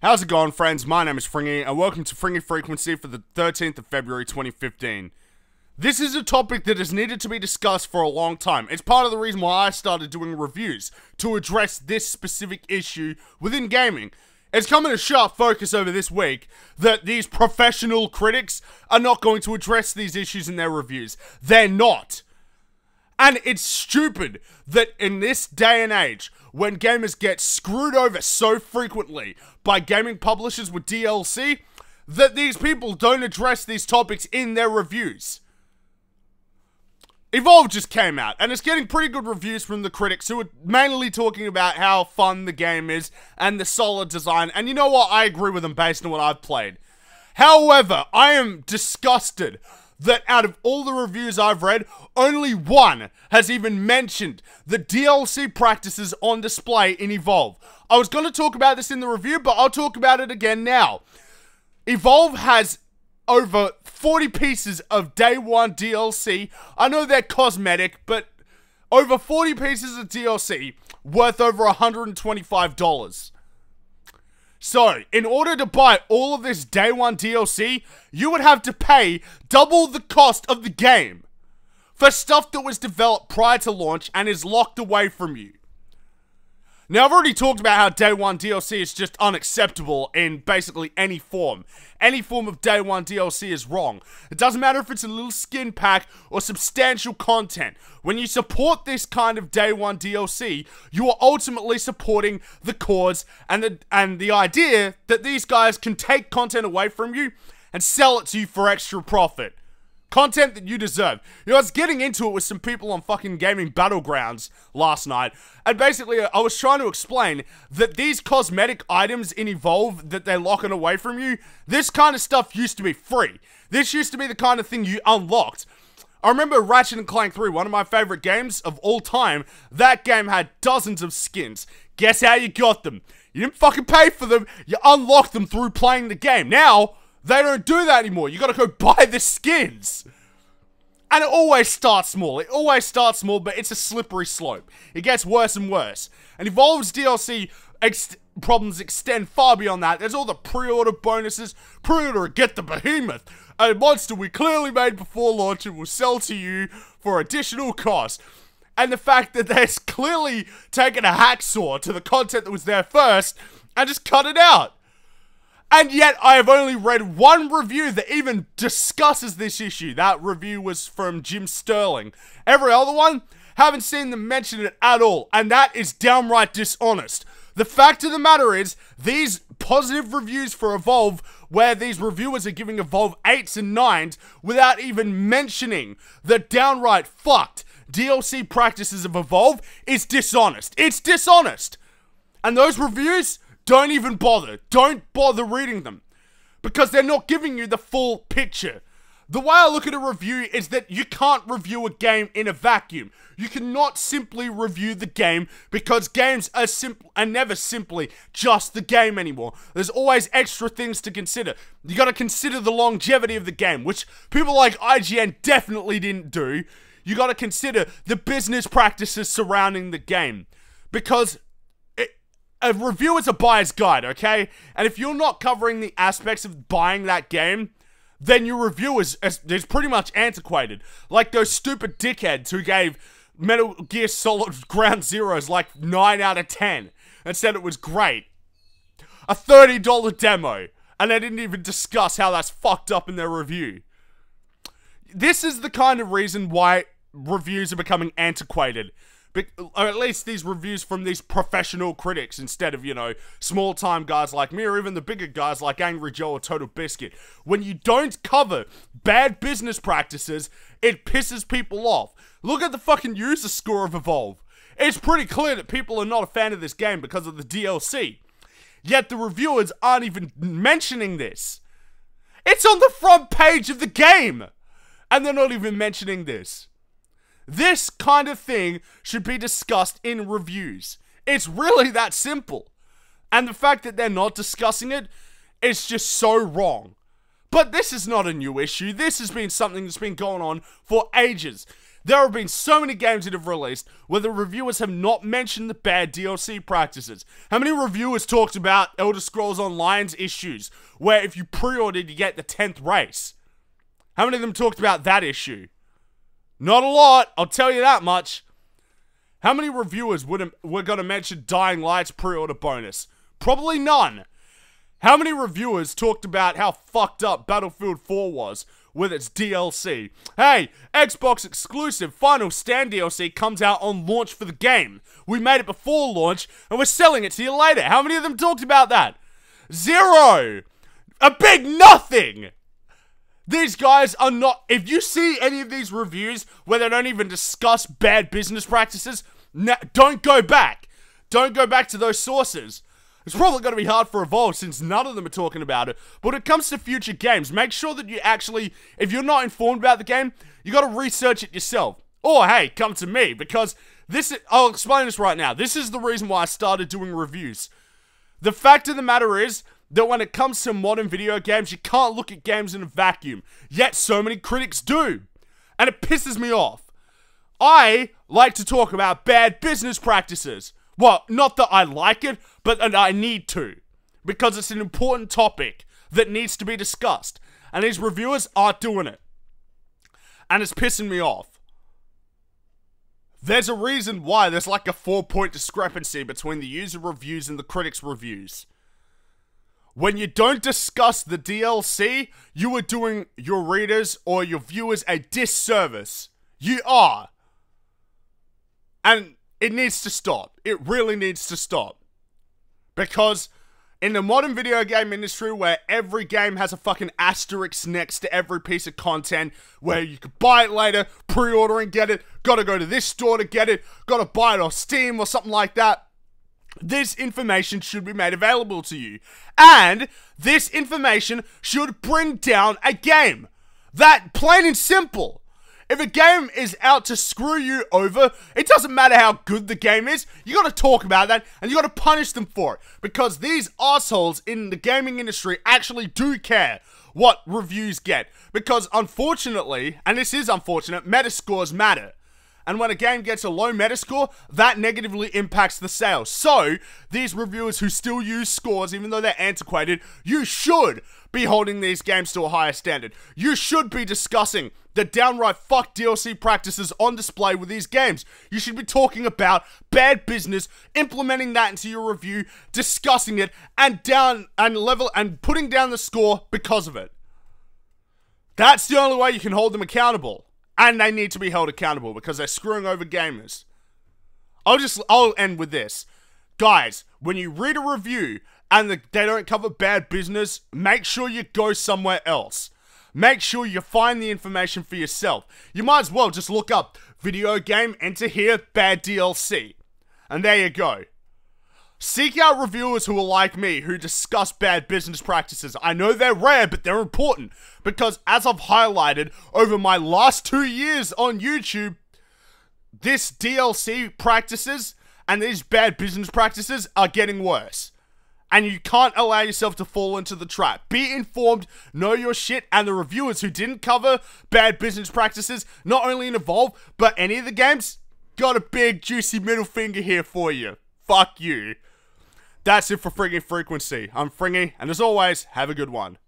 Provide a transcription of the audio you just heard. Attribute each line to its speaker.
Speaker 1: How's it going, friends? My name is Fringy, and welcome to Fringy Frequency for the 13th of February 2015. This is a topic that has needed to be discussed for a long time. It's part of the reason why I started doing reviews, to address this specific issue within gaming. It's come in a sharp focus over this week that these professional critics are not going to address these issues in their reviews. They're not. And it's stupid that in this day and age, when gamers get screwed over so frequently by gaming publishers with DLC, that these people don't address these topics in their reviews. Evolve just came out, and it's getting pretty good reviews from the critics who are mainly talking about how fun the game is and the solid design. And you know what? I agree with them based on what I've played. However, I am disgusted that out of all the reviews I've read, only one has even mentioned the DLC practices on display in Evolve. I was going to talk about this in the review, but I'll talk about it again now. Evolve has over 40 pieces of day one DLC. I know they're cosmetic, but over 40 pieces of DLC worth over $125. So, in order to buy all of this day one DLC, you would have to pay double the cost of the game for stuff that was developed prior to launch and is locked away from you. Now, I've already talked about how day one DLC is just unacceptable in basically any form. Any form of day one DLC is wrong. It doesn't matter if it's a little skin pack or substantial content. When you support this kind of day one DLC, you are ultimately supporting the cause and the and the idea that these guys can take content away from you and sell it to you for extra profit. Content that you deserve. You know, I was getting into it with some people on fucking Gaming Battlegrounds last night, and basically uh, I was trying to explain that these cosmetic items in Evolve that they're locking away from you, this kind of stuff used to be free. This used to be the kind of thing you unlocked. I remember Ratchet and Clank 3, one of my favorite games of all time. That game had dozens of skins. Guess how you got them? You didn't fucking pay for them, you unlocked them through playing the game. Now, they don't do that anymore. You gotta go buy the skins. And it always starts small. It always starts small, but it's a slippery slope. It gets worse and worse. And Evolve's DLC ex problems extend far beyond that. There's all the pre-order bonuses. Pre-order get the behemoth. A monster we clearly made before launch and will sell to you for additional cost. And the fact that they're clearly taken a hacksaw to the content that was there first and just cut it out. And yet, I have only read one review that even discusses this issue. That review was from Jim Sterling. Every other one, haven't seen them mention it at all. And that is downright dishonest. The fact of the matter is, these positive reviews for Evolve, where these reviewers are giving Evolve 8s and 9s without even mentioning the downright fucked DLC practices of Evolve, is dishonest. It's dishonest. And those reviews don't even bother. Don't bother reading them. Because they're not giving you the full picture. The way I look at a review is that you can't review a game in a vacuum. You cannot simply review the game because games are simple are never simply just the game anymore. There's always extra things to consider. You gotta consider the longevity of the game, which people like IGN definitely didn't do. You gotta consider the business practices surrounding the game. Because a review is a buyer's guide, okay? And if you're not covering the aspects of buying that game, then your review is, is, pretty much antiquated. Like those stupid dickheads who gave Metal Gear Solid Ground Zeroes like 9 out of 10 and said it was great. A $30 demo, and they didn't even discuss how that's fucked up in their review. This is the kind of reason why reviews are becoming antiquated or at least these reviews from these professional critics instead of, you know, small time guys like me or even the bigger guys like Angry Joe or Total Biscuit. When you don't cover bad business practices, it pisses people off. Look at the fucking user score of Evolve. It's pretty clear that people are not a fan of this game because of the DLC. Yet the reviewers aren't even mentioning this. It's on the front page of the game! And they're not even mentioning this. This kind of thing should be discussed in reviews. It's really that simple. And the fact that they're not discussing it is just so wrong. But this is not a new issue. This has been something that's been going on for ages. There have been so many games that have released where the reviewers have not mentioned the bad DLC practices. How many reviewers talked about Elder Scrolls Online's issues, where if you pre-ordered you get the 10th race? How many of them talked about that issue? Not a lot, I'll tell you that much. How many reviewers would were going to mention Dying Light's pre-order bonus? Probably none. How many reviewers talked about how fucked up Battlefield 4 was with its DLC? Hey, Xbox exclusive Final Stand DLC comes out on launch for the game. We made it before launch and we're selling it to you later. How many of them talked about that? Zero! A big nothing! These guys are not. If you see any of these reviews where they don't even discuss bad business practices, don't go back. Don't go back to those sources. It's probably going to be hard for Evolve since none of them are talking about it. But when it comes to future games, make sure that you actually, if you're not informed about the game, you got to research it yourself. Or hey, come to me because this. Is, I'll explain this right now. This is the reason why I started doing reviews. The fact of the matter is that when it comes to modern video games, you can't look at games in a vacuum. Yet so many critics do. And it pisses me off. I like to talk about bad business practices. Well, not that I like it, but that I need to. Because it's an important topic that needs to be discussed. And these reviewers aren't doing it. And it's pissing me off. There's a reason why there's like a four point discrepancy between the user reviews and the critics' reviews. When you don't discuss the DLC, you are doing your readers or your viewers a disservice. You are. And it needs to stop. It really needs to stop. Because in the modern video game industry where every game has a fucking asterisk next to every piece of content where you could buy it later, pre-order and get it, gotta go to this store to get it, gotta buy it off Steam or something like that. This information should be made available to you. And this information should bring down a game. That plain and simple. If a game is out to screw you over, it doesn't matter how good the game is, you gotta talk about that and you gotta punish them for it. Because these assholes in the gaming industry actually do care what reviews get. Because unfortunately, and this is unfortunate, metascores matter. And when a game gets a low metascore, that negatively impacts the sales. So, these reviewers who still use scores, even though they're antiquated, you should be holding these games to a higher standard. You should be discussing the downright fuck DLC practices on display with these games. You should be talking about bad business, implementing that into your review, discussing it, and down and level and putting down the score because of it. That's the only way you can hold them accountable and they need to be held accountable because they're screwing over gamers. I'll just I'll end with this. Guys, when you read a review and the, they don't cover bad business, make sure you go somewhere else. Make sure you find the information for yourself. You might as well just look up video game, enter here, bad DLC. And there you go. Seek out reviewers who are like me, who discuss bad business practices. I know they're rare, but they're important. Because as I've highlighted over my last two years on YouTube, this DLC practices and these bad business practices are getting worse. And you can't allow yourself to fall into the trap. Be informed, know your shit, and the reviewers who didn't cover bad business practices, not only in Evolve, but any of the games, got a big juicy middle finger here for you. Fuck you. That's it for Fringy Frequency. I'm Fringy, and as always, have a good one.